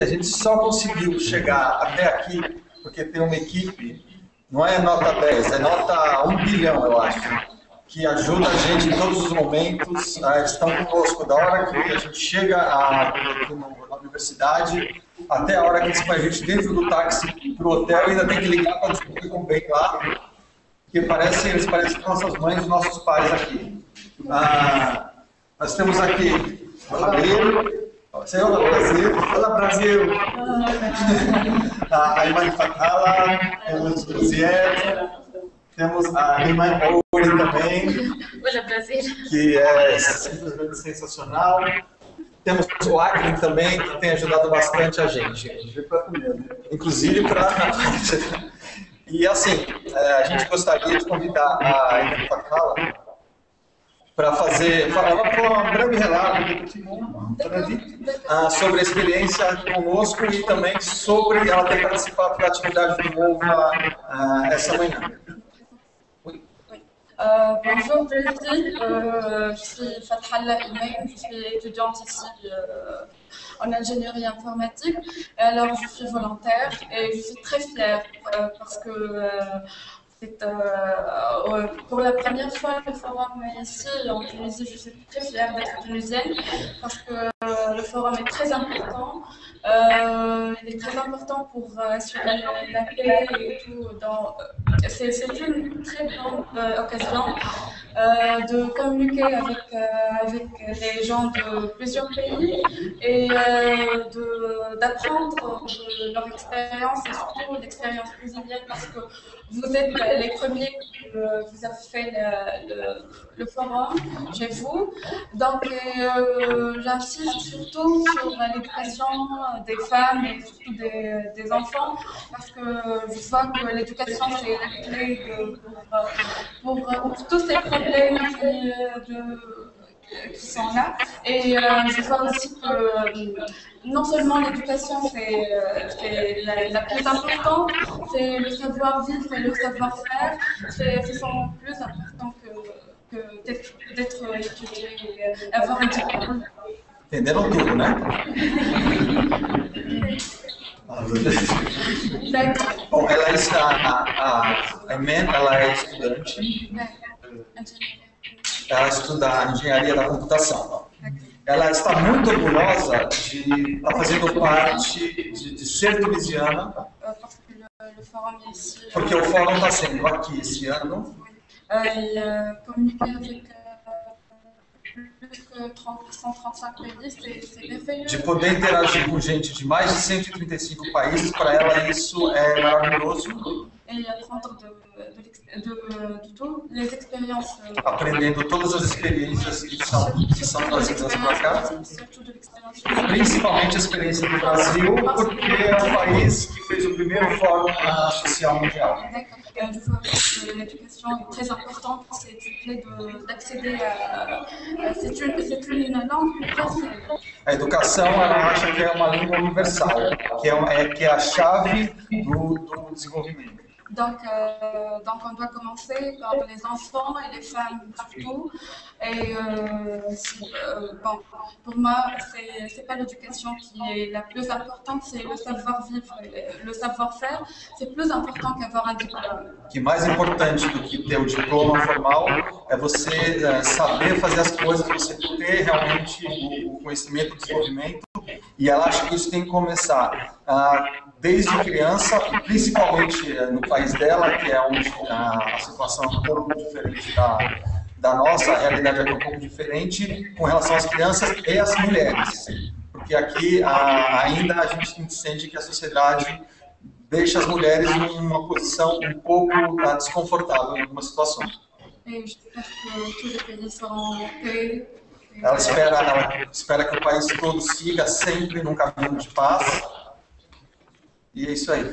a gente só conseguiu chegar até aqui porque tem uma equipe, não é nota 10, é nota 1 bilhão, eu acho, que ajuda a gente em todos os momentos, ah, estão conosco da hora que a gente chega a, na universidade até a hora que a gente dentro do táxi para o hotel ainda tem que ligar para descobrir como bem lá, porque parece, eles parecem nossas mães e nossos pais aqui. Ah, nós temos aqui o Javier, Senhor, Brasil. Olá, Brasil. a Imani Fatala, temos o Ziet, temos a Imani Ouri também. Olá, Brasil. Que é simplesmente sensacional. Temos o Acre também, que tem ajudado bastante a gente. Inclusive para. E assim, a gente gostaria de convidar a Imani Fatala para fazer, falar um breve relato uh, sobre bonjour euh, je suis Fathala Imen, je suis étudiante ici euh, en ingénierie informatique. Alors je suis volontaire et je suis très fière euh, parce que Euh, pour la première fois le forum ici en Tunisie. Je suis très fière d'être tunisienne parce que euh, le forum est très important. Euh, il est très important pour assurer la paix et tout. C'est une très grande occasion de communiquer avec, avec les gens de plusieurs pays et d'apprendre leur expérience et surtout l'expérience brésilienne parce que vous êtes les premiers que vous avez fait le, forum chez vous. Donc, euh, j'insiste surtout sur l'éducation des femmes et surtout des, enfants, parce que je vois que l'éducation, c'est la clé pour, pour, tous ces problèmes qui sont là. Et euh, je vois aussi que euh, non seulement l'éducation, c'est euh, la, la, plus importante, c'est le savoir-vivre et le savoir-faire, ce sont plus importants que, que d'être étudié et avoir un diplôme. Tudo, né? Bom, ela está, a, a, a estudante. É, ela estuda engenharia da computação. Ela está muito orgulhosa de estar fazendo parte de, de ser tunisiana, porque o fórum está sendo aqui esse ano. De poder interagir com gente de mais de 135 países, para ela isso é maravilhoso. Aprendendo todas as experiências que são, que são trazidas para cá. Principalmente a experiência do Brasil, porque é o país que fez o primeiro fórum social mundial. L'éducation est très importante, c'est une clé d'accéder à. Une, langue. A educação, ela acha que é uma língua universal, que é, é, que é a chave do, do desenvolvimento. Donc, euh, donc, on doit commencer par les enfants et les femmes partout. Et euh, euh, bon, pour moi, ce n'est pas l'éducation qui est la plus importante, c'est le savoir-vivre, le savoir-faire. C'est plus important qu'avoir un diplôme. O que mais importante do que ter o diploma formal é você saber fazer as coisas, você ter realmente o conhecimento, o desenvolvimento. E ela acha que isso tem que começar desde criança, principalmente eh, no país dela, que é onde a, a situação é um pouco diferente da, da nossa, a realidade é um pouco diferente com relação às crianças e às mulheres. Porque aqui a, ainda a gente sente que a sociedade deixa as mulheres numa posição um pouco tá, desconfortável em algumas situações. Ela espera, ela espera que o país todo siga sempre num caminho de paz e é isso aí.